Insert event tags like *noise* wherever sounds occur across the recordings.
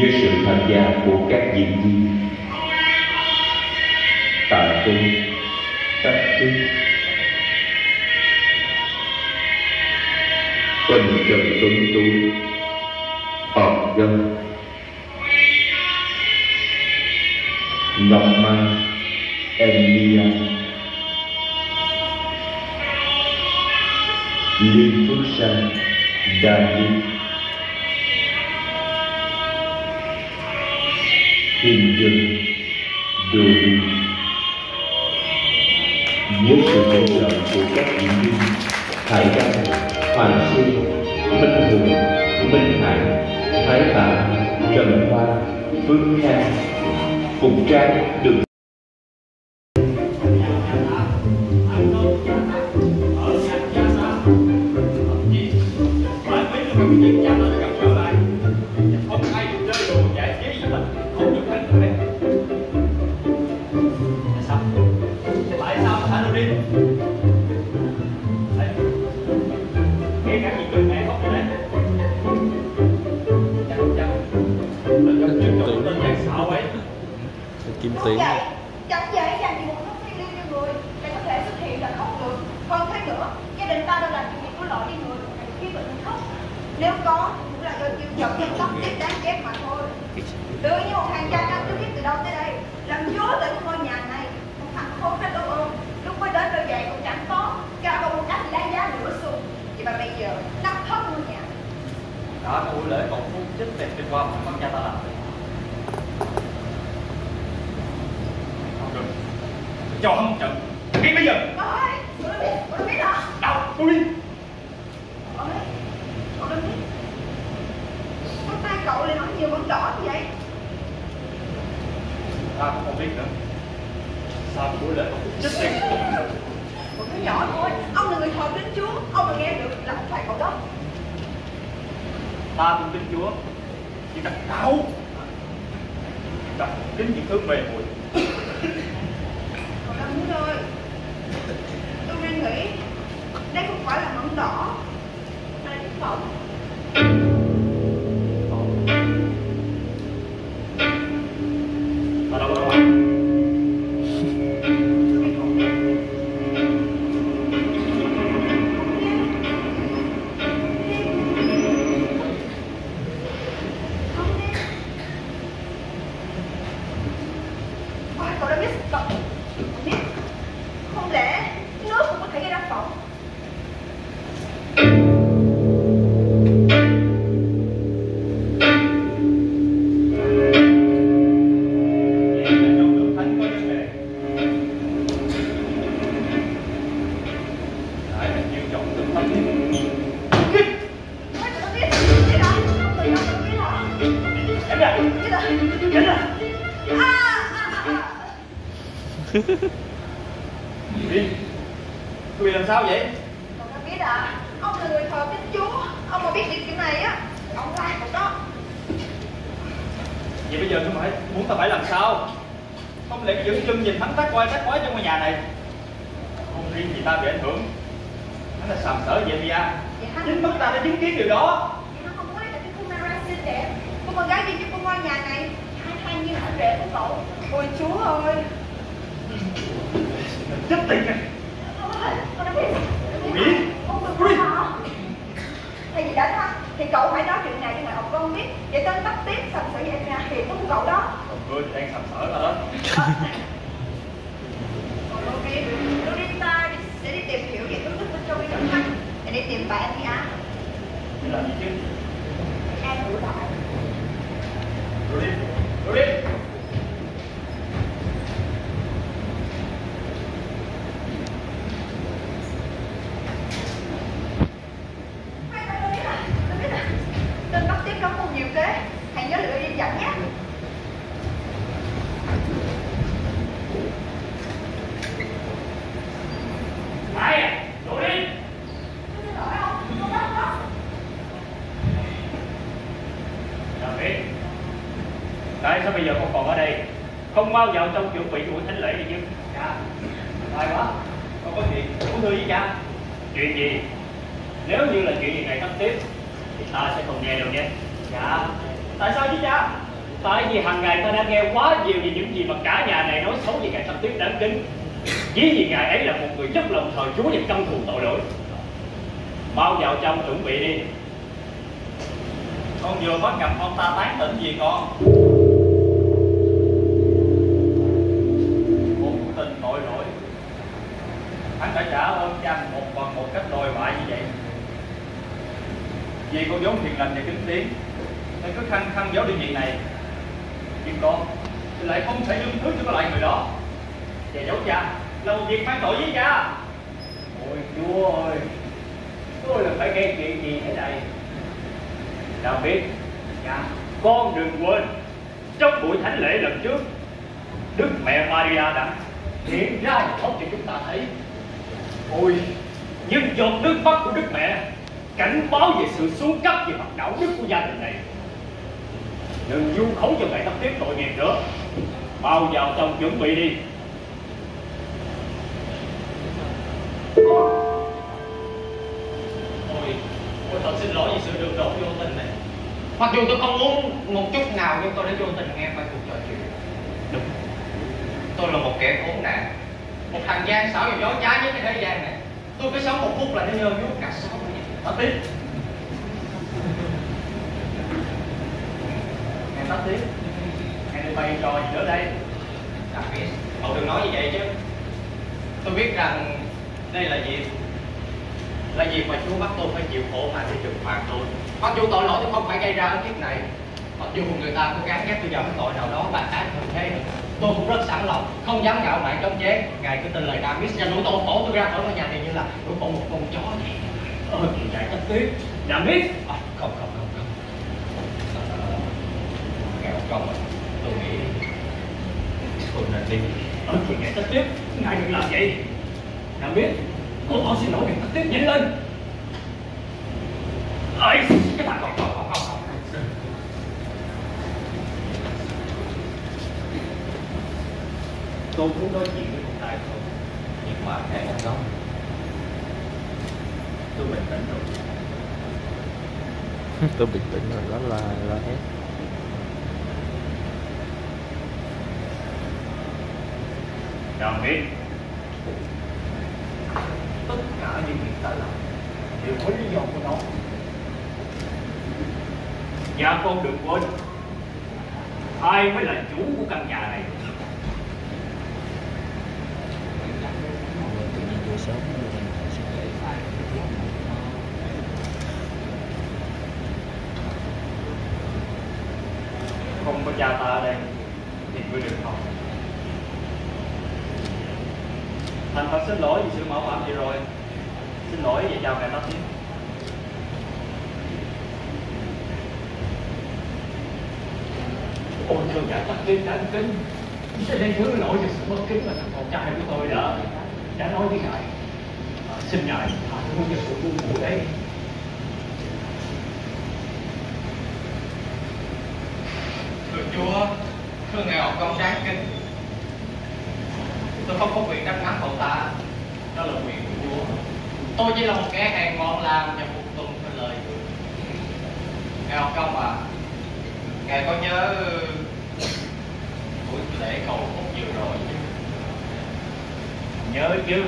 với sự tham gia của các diễn viên. Tại tu các chức tình trần tuân tu hợp dân. Ngọc mai. Em mia liên phước sang đa liên trang được nếu có cũng là do tiêu chuẩn chăm sóc chết đáng chết mà thôi. Tự nhiên một thằng cha năm tôi biết từ đâu tới đây. Làm chúa tới cái ngôi nhà này một thằng không khách đâu ơn lúc mới đến đôi giày cũng chẳng có. Cả vào một cách đá giá nửa xu vậy mà bây giờ nắp thấp ngôi nhà. Đó cụ lễ một phút chết đẹp đi qua một con cha ta làm. Được. Cho không chậm ngay bây giờ. Ôi, tôi biết, tôi biết đó Đâu, tôi biết. Một đứa nhỏ thôi. Ông là người thờ kính chúa. Ông mà nghe được là không phải cậu đó. Ta cũng kính chúa. Chỉ đặt cao Đặt kính những thứ mềm mùi Cậu đang ơi. Tôi đang nghĩ Đây không phải là mận đỏ Mà là thực phẩm. không bao giờ trong chuẩn bị buổi thánh lễ này chứ. Dạ. Hay quá. Con có chuyện muốn thưa với cha. Chuyện gì? Nếu như là chuyện gì này thất tiếp thì ta sẽ không nghe đâu nhé. Dạ. Tại sao chứ cha? Tại vì hàng ngày ta đã nghe quá nhiều về những gì mà cả nhà này nói xấu về ngài thất tiếp đáng kính. Chỉ vì ngài ấy là một người dốc lòng thờ chúa và căm thù tội lỗi. Bao vào trong chuẩn bị đi. Con vừa mới gặp ông ta tán tỉnh gì con? Vì con vốn hiền lành và kính tiếng. Nên cứ khăng khăng giáo điều gì này. Nhưng con thì lại không thể dung thứ cho cái loại người đó. Và giấu cha là một việc mang tội với cha. Ôi, chúa ơi, tôi là phải gây chuyện gì thế này? Đạo biết Dạ Con đừng quên, Trong buổi thánh lễ lần trước, Đức mẹ Maria đã hiện ra một khóc cho chúng ta thấy. Ôi, Nhưng giọt nước mắt của Đức mẹ Cảnh báo về sự xuống cấp về mặt đạo đức của gia đình này. Đừng du khống cho ngài thấp tiếp tội nghiệp nữa. Bao vào trong chuẩn bị đi. Ôi, ôi thật xin lỗi vì sự đường đột vô tình này. Mặc dù tôi không muốn một chút nào nhưng tôi đã vô tình nghe qua cuộc trò chuyện. Đúng. Tôi là một kẻ khốn nạn, một thằng gian xảo và dối trá nhất cái thế gian này. Tôi cứ sống một phút là nó nhơ nhút cả sáu mươi Tắt tiếp Em tắt tiếp Em đi bày trò gì nữa đây Đặc biệt, cậu đừng nói như vậy chứ. Tôi biết rằng đây là gì là gì mà Chúa bắt tôi phải chịu khổ mà để trừng phạt tôi. Mặc dù tội lỗi tôi không phải gây ra ở kiếp này, mặc dù người ta cố gắng ghép tôi vào cái tội nào đó bàn ác hơn thế, tôi cũng rất sẵn lòng, không dám ngạo mạn chống chế. Ngài cứ tin lời Damis và nỗi tội khổ tôi ra khỏi ngôi nhà này như là nỗi khổ một con chó vậy. Ờ, kỳ chạy cấp tiến Đã biết. À, không không không không. Ờ, Nghèo công tôi nghĩ tôi nên đi. Ờ, kỳ ngài cấp tiếp. Ngài đừng làm vậy. Dạ, Đã biết. Cô con xin lỗi ngài cấp tiếp nhanh lên. Ấy cái thằng con Không không không không. tôi muốn nói chuyện với con đại thôi. Nhưng mà ngài không đó tôi bình tĩnh rồi. Tôi bình tĩnh rồi đó là là hết Đã biết. Tất cả những việc ta làm đều có lý do của nó. Và con đừng quên. Ai mới là chủ của căn nhà này? Sớm không có cha ta ở đây thì ngươi đừng học thành thật xin lỗi vì sự mạo phạm vừa rồi xin lỗi và chào ngài bác sĩ ôi thưa đã kính. Xin đây thứ lỗi cho sự bất kính mà thằng con trai của tôi đã đã nói với ngài. À, xin ngài tha thứ cho sự ngu muội đấy. Thưa Chúa, thưa Ngài học con đáng kính Tôi không có quyền đáp mắng cậu ta. Đó là quyền của Chúa. Tôi chỉ là một kẻ hèn mọn làm và phục tùng theo lời Ngài học công à Ngài có nhớ buổi lễ cầu phúc vừa rồi. Nhớ chứ?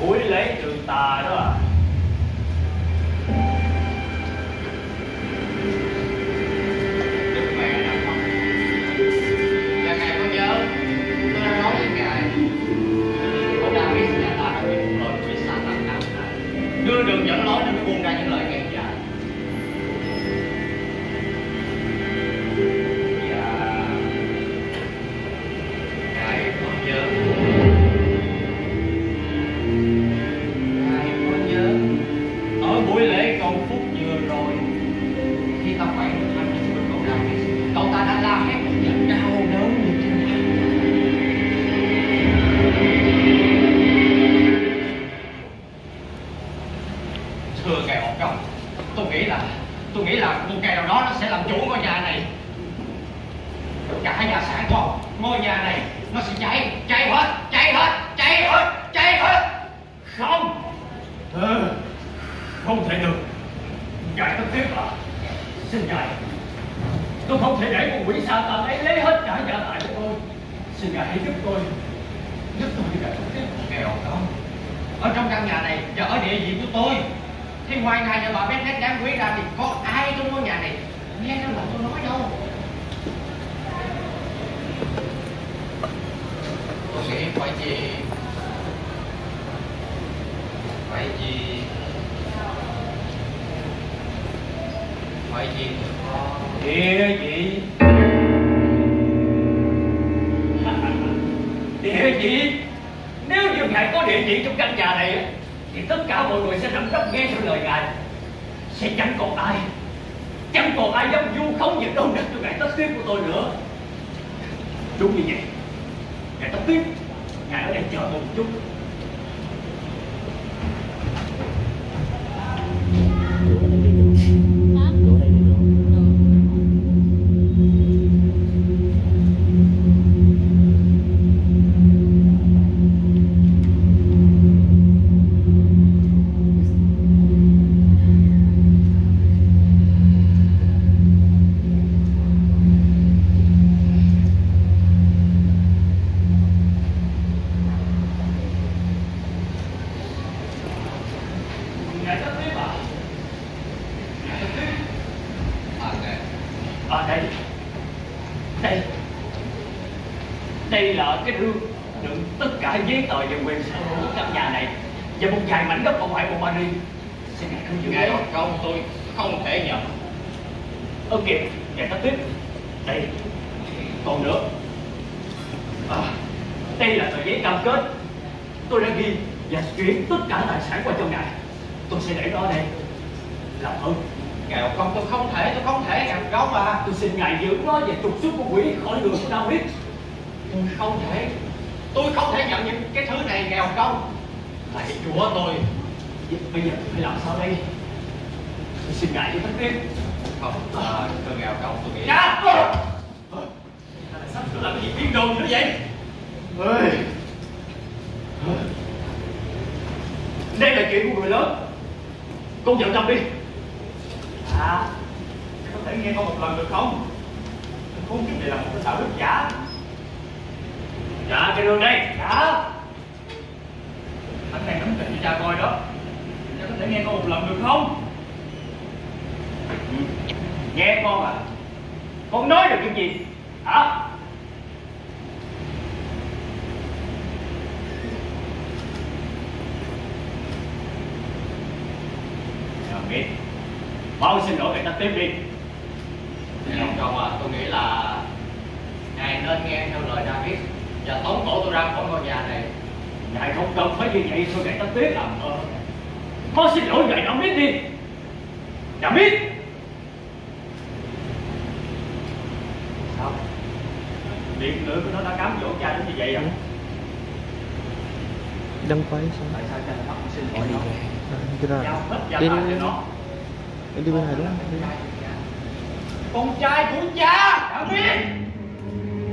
Buổi lễ trường tà đó à. Đức mẹ đã khóc Và buông có nhớ? Tôi ngài tất tiếp là xin ngài tôi không thể để con quỷ sa tạm ấy lấy hết cả gia tài của tôi. Xin ngài hãy giúp tôi giúp tôi ngài tất tiếp nghèo không ở trong căn nhà này và ở địa vị của tôi, thì ngoài ngài và bà bé nét đáng quý ra thì có ai trong ngôi nhà này nghe cái lời tôi nói đâu? Tôi nghĩ phải gì phải gì phải gì địa vị địa vị nếu như ngài có địa vị trong căn nhà này, thì tất cả mọi người sẽ nằm đất nghe theo lời ngài. Sẽ chẳng còn ai, chẳng còn ai dám vu khống việc đông đất cho ngài tất tiếp của tôi nữa. Đúng như vậy. Ngài tất tiếp ngài ở đây chờ tôi một chút. Đây là cái rương đựng tất cả giấy tờ về quyền sở hữu của căn nhà này và một vài mảnh đất ở ngoại của Paris. Xin ngài cứ giữ ngài không tôi không thể nhận. Ok ngài tất tiếp. Đây. Còn nữa. À, đây là tờ giấy cam kết. Tôi đã ghi và chuyển tất cả tài sản qua cho ngài. Tôi sẽ để nó đây. Làm ơn. Nghèo không tôi không thể tôi không thể nghèo không à tôi xin ngài giữ nó và trục xuất con quỷ khỏi người của David tôi không thể tôi không thể nhận những cái thứ này nghèo không lạy chúa tôi bây giờ phải làm sao đây tôi xin ngài với thất tiếp không à, tôi nghèo không tôi nghĩ Cha! Tại sao tôi làm cái gì điên rồ nữa vậy? Ơi! Đây là chuyện của người lớn Con vào trong đi À Có thể nghe con một lần được không? Con kiếp này là một cái đạo đức giả Dạ cái đường đây. Dạ. Anh này nắm tình cho cha coi đó. Cha có thể nghe con một lần được không? Ừ. Nghe con à? Con nói được cái gì? Hả? Biết Mau xin lỗi người ta tiếp đi. Nghèo không à tôi nghĩ là ngài nên nghe theo và tống cổ tôi ra khỏi ngôi nhà này. Ngài không cần phải như vậy thôi ngài ta tiếp làm ơn Mau xin lỗi ngài đã biết đi. Đã biết. Sao? Điện tử của nó đã cám dỗ cha đến như vậy à? Đăng quay xong. Tại sao cha lại bắt xin lỗi nó? cái ra. Đi đi. đi. Bên này đúng không? Con trai của cha đã biết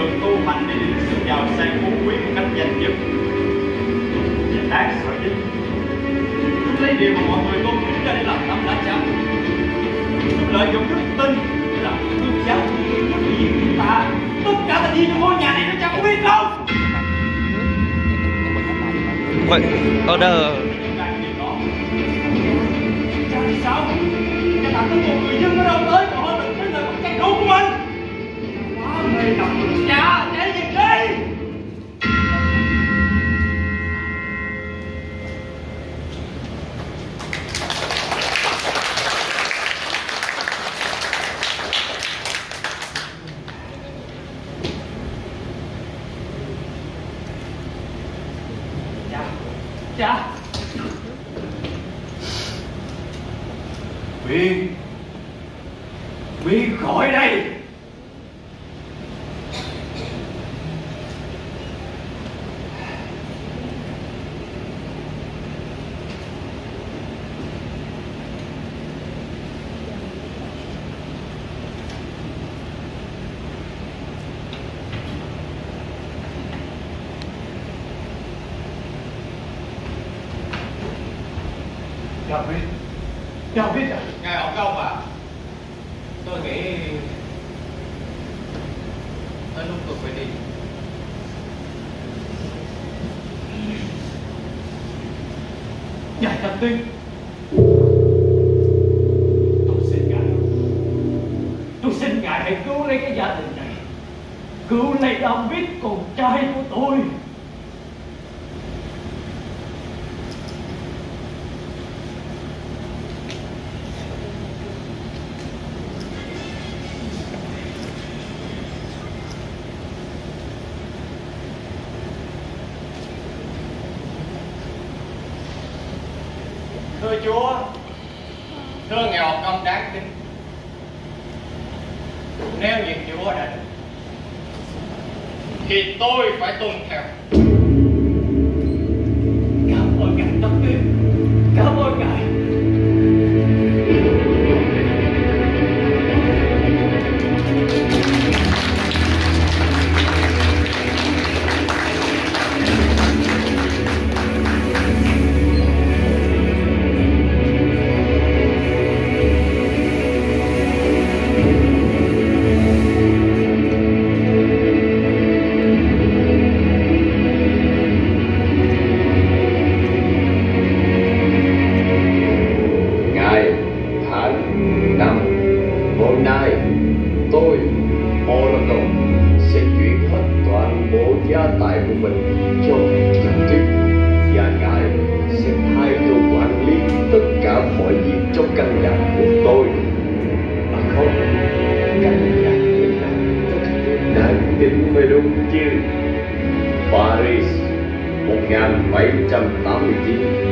mượn tu hành để đến sự giàu sang phú quý một cách danh dật và đáng sợ nhất chúng lấy điều mà mọi người tôn kính ra để làm tấm lá chắn chúng lợi dụng đức tin để làm tôn giáo các vị của ta. Tất cả là đi trong ngôi nhà này nó chẳng có biết đâu. Vậy, order. Cứu lấy David con trai của tôi. 1789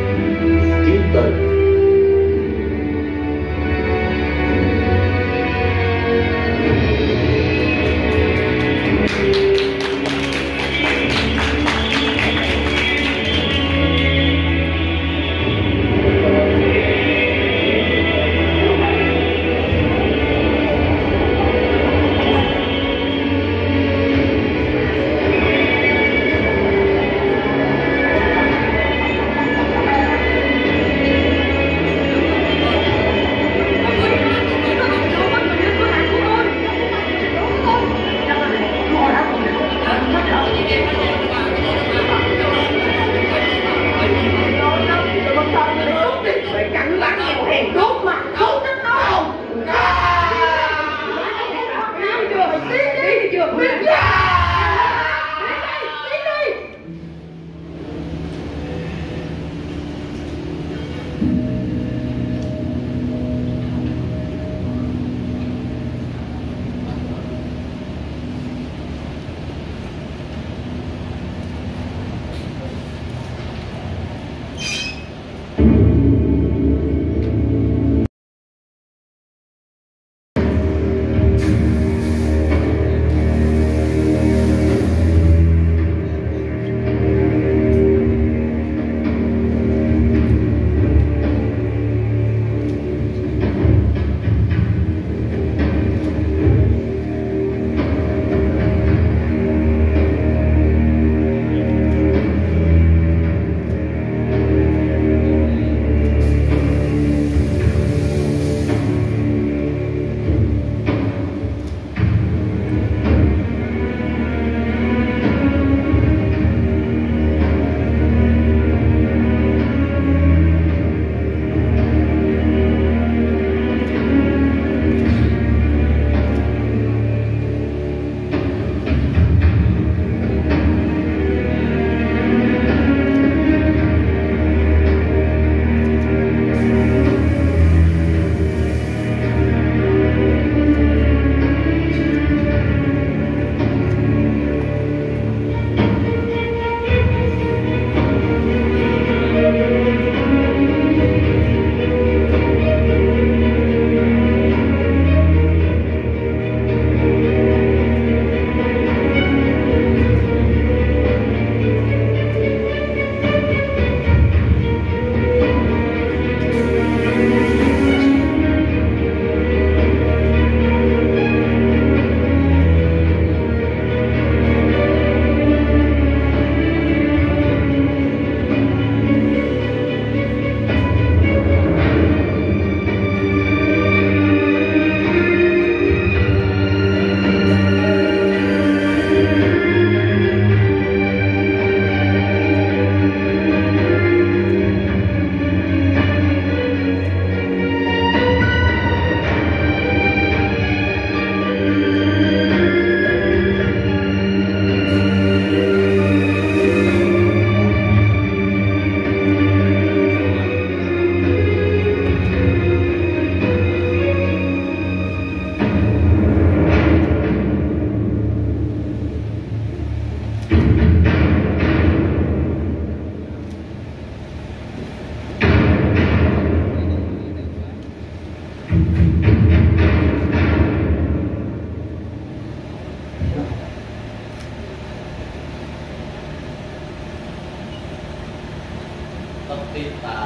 ต้องติดตา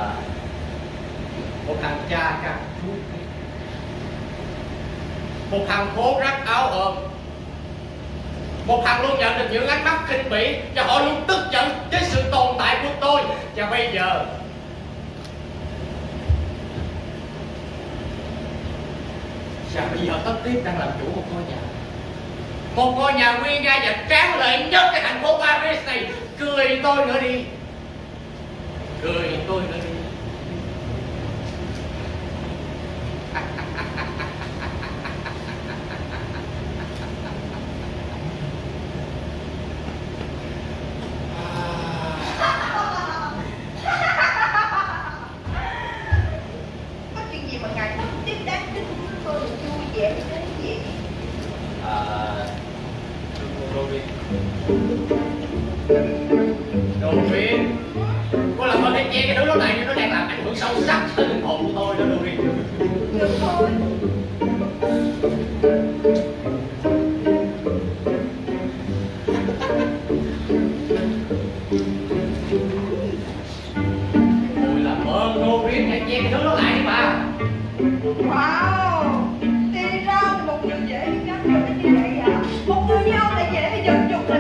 một à, thằng cha càng chút một thằng cố rắc áo ồm một thằng luôn nhận được những ánh mắt khinh bỉ và họ luôn tức giận với sự tồn tại của tôi. Và bây giờ và bây giờ tất tiếp đang làm chủ một ngôi nhà? Một ngôi nhà nguyên gia và tráng lệ nhất cái thành phố paris này. Cười tôi nữa đi cười tôi nữa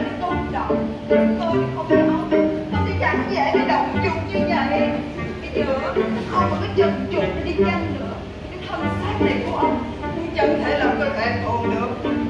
dần dục là cái tôi không phải ông tôi thì chẳng dễ bị động dục như vậy. Bây giờ ông mà cái chân chuột đi chăng nữa cái thân xác này của ông, cũng chẳng thể làm cơ thể tồn được.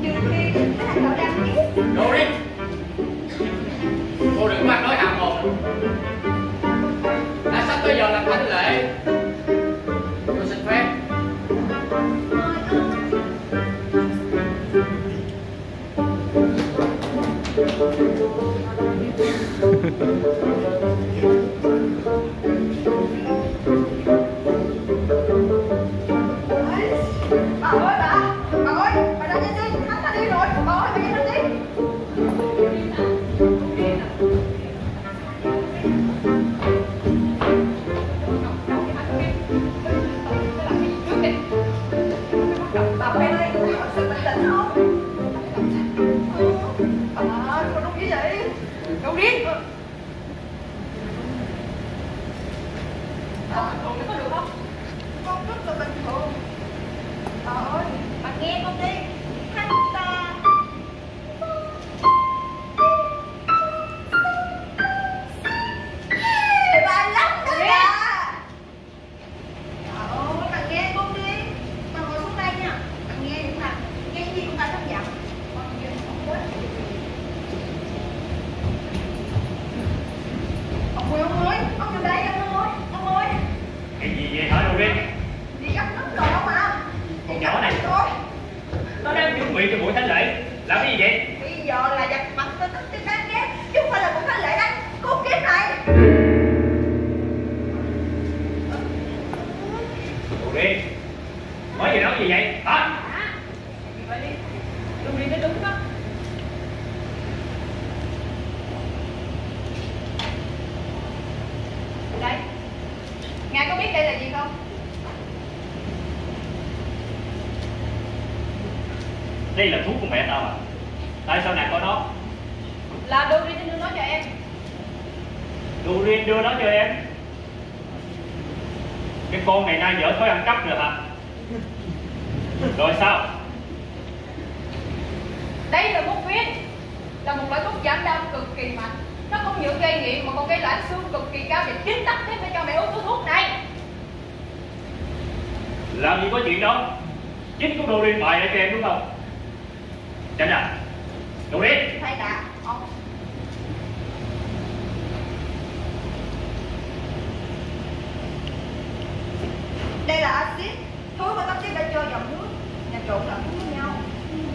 Đây là axit. Thuốc và tóc tiếp đã cho dòng nước. Nhà trộn lẫn với nhau.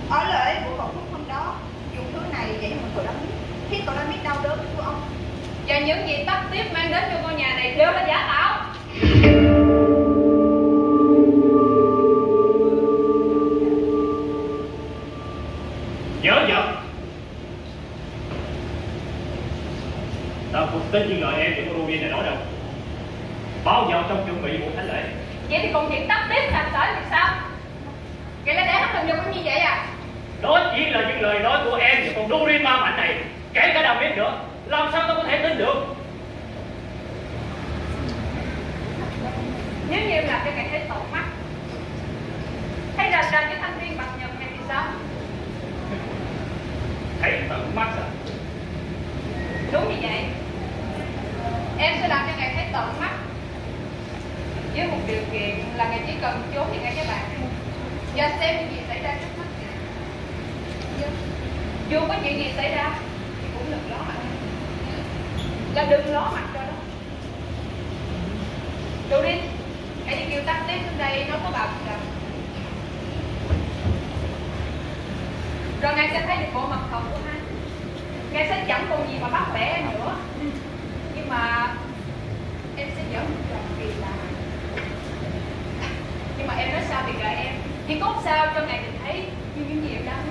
Ở lợi của hộp thuốc hôm đó, Dùng thứ này vậy mà cậu đã biết. Khi cậu đã biết đau đớn của ông. Và những gì tóc tiếp mang đến cho ngôi nhà này đều là giả tạo. vậy thì còn chuyện tắt tiếp làm sỏi thì sao? Vậy là để hắn làm nhục như vậy à? Đó chỉ là những lời nói của em và còn đu đi ma mạnh này kể cả đồng biết nữa. Làm sao tôi có thể tin được? Nếu như em làm cho ngày thấy tổn mắt hay là làm cho thanh niên bằng nhật này thì sao? Thấy tận mắt rồi đúng như vậy. Em sẽ làm cho ngày thấy tận mắt với một điều kiện là ngài chỉ cần trốn thì ngay các bạn. Và xem những gì xảy ra trước mắt dù có chuyện gì xảy ra thì cũng đừng ló mặt. Là đừng ló mặt cho đó tụi đi, hãy đi kêu tắt tiếp xuống đây nó có bảo rằng rồi ngài sẽ thấy được bộ mặt thật của hắn ngài sẽ chẳng còn gì mà bắt bẻ nữa. Nhưng mà em sẽ dẫn một kỳ lạ nhưng mà em nói sao việc đời em. Chỉ cốt sao cho ngài nhìn thấy như những gì em đang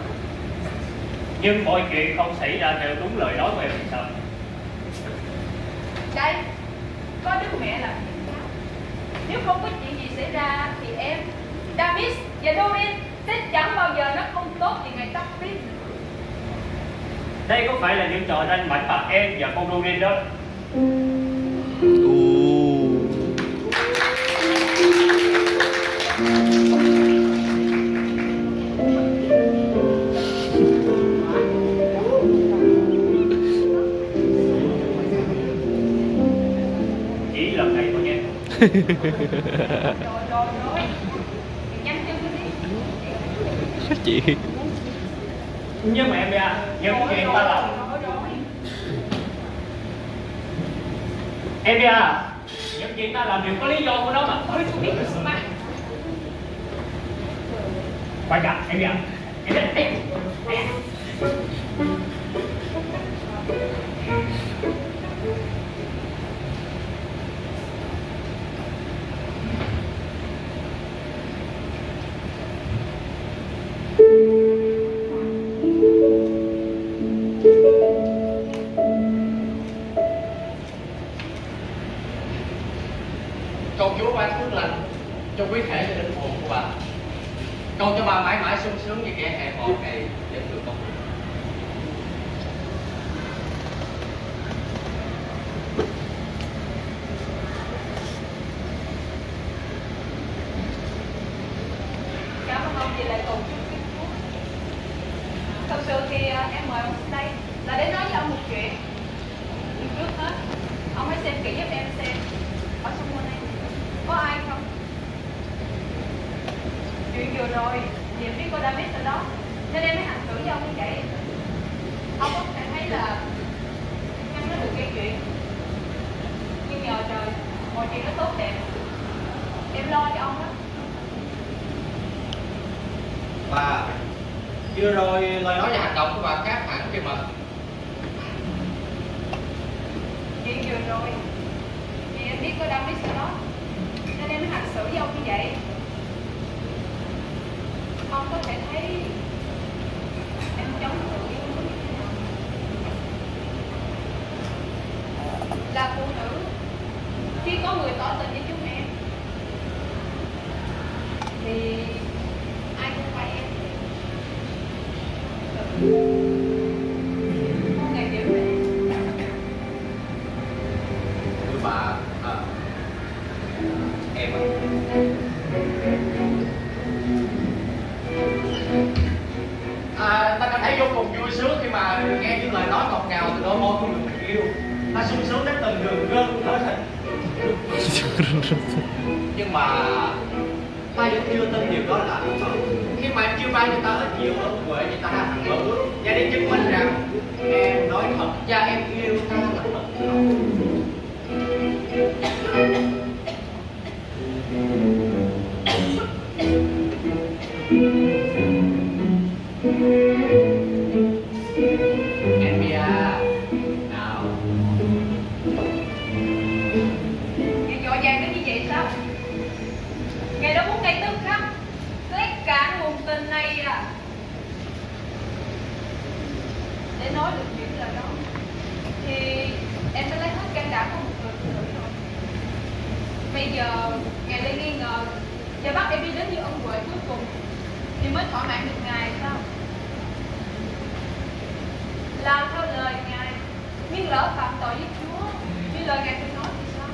nhưng mọi chuyện không xảy ra theo đúng lời nói của em thì sao? Đây có đức mẹ làm chuyện khác nếu không có chuyện gì xảy ra thì em Davis và Dorin sẽ chẳng bao giờ nó không tốt vì ngày tóc biết đây có phải là những trò danh mạnh mà em và con Dorin đó? chị? Nhưng mà em ra nhưng chuyện ta là em ra à. những chuyện ta làm đều có lý do của nó mà. Ôi tôi biết mà. Quay cả em ra à. em ra biết lỡ phạm tội với Chúa như lời ngài tôi nói thì sao?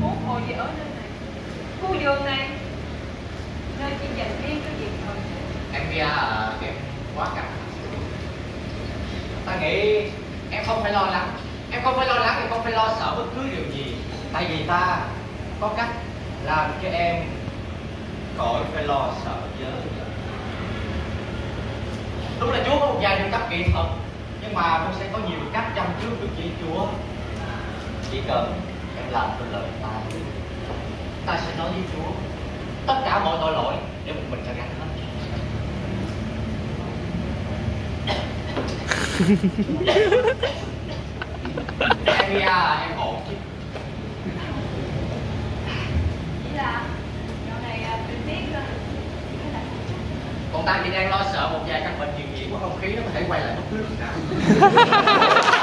Muốn hồi về ở nơi này? Khu vườn này? Nơi chỉ dành riêng cho việc thờ em kia à, em quá căng. Ta nghĩ em không phải lo lắng. Em không phải lo lắng em không phải lo sợ bất cứ điều gì. Tại vì ta có cách làm cho em khỏi phải lo sợ dớ đúng là chúa có một vài điều cấp kỹ thuật, nhưng mà con sẽ có nhiều cách chăm trước được chỉ chúa. Chỉ cần em làm theo lời ta ta sẽ nói với chúa tất cả mọi tội lỗi để một mình ta gánh hết. *laughs* Em à em ổn. Chứ là dạo này à, thời tiết à, hay là còn ta chỉ đang lo sợ một vài căn bệnh truyền nhiễm của không khí nó có thể quay lại bất cứ lúc nào. *laughs*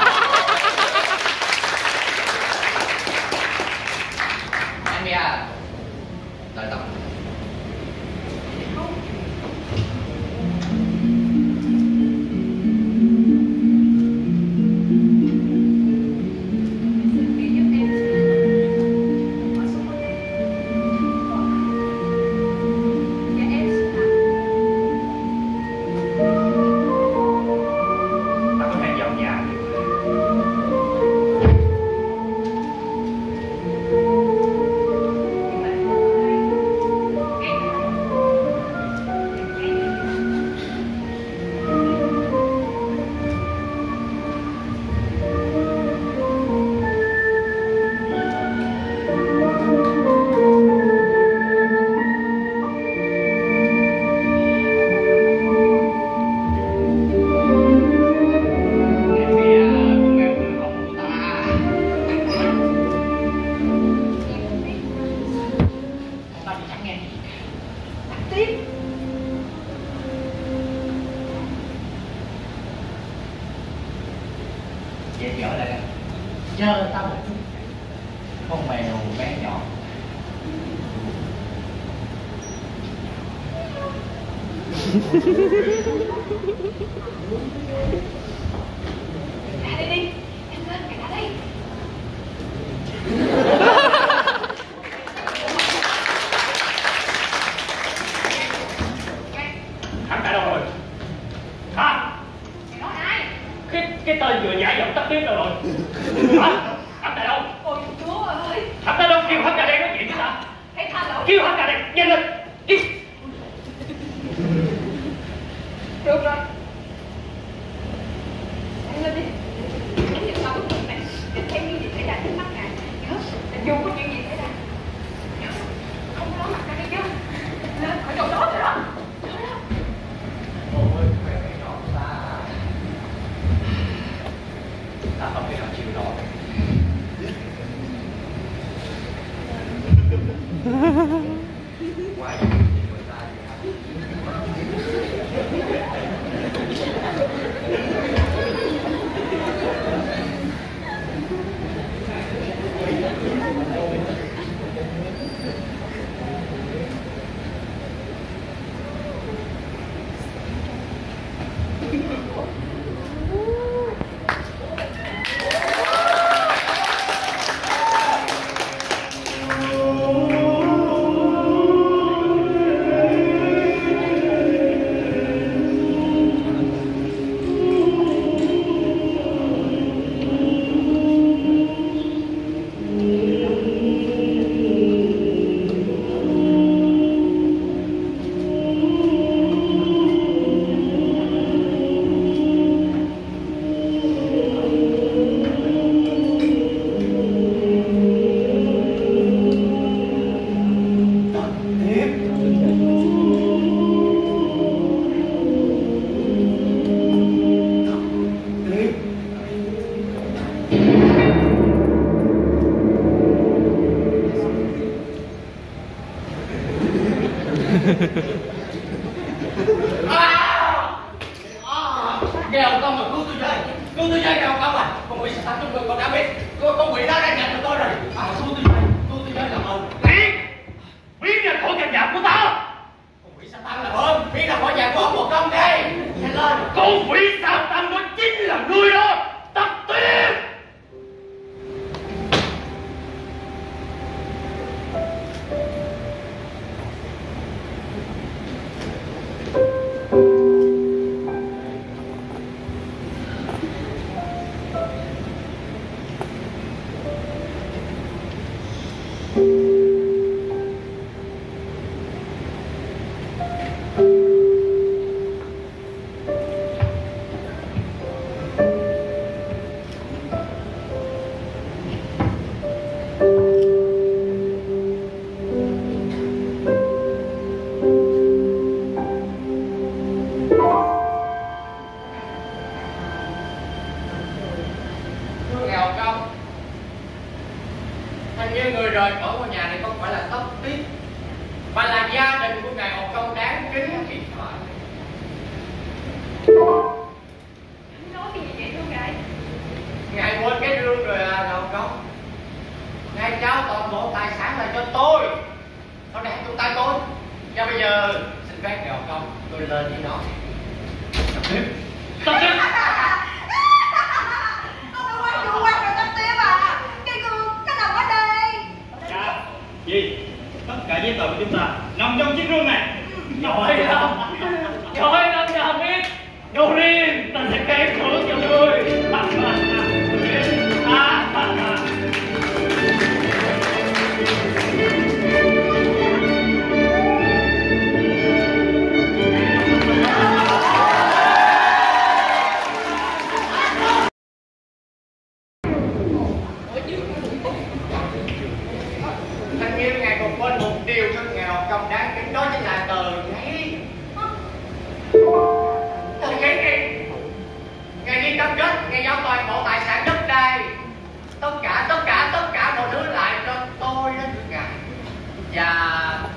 và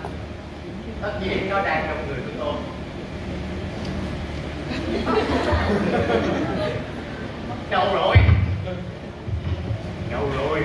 tất nhiên nó đang trong người của tôi. *laughs* Đâu rồi. Đâu rồi.